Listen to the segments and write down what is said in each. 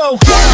go.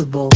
possible.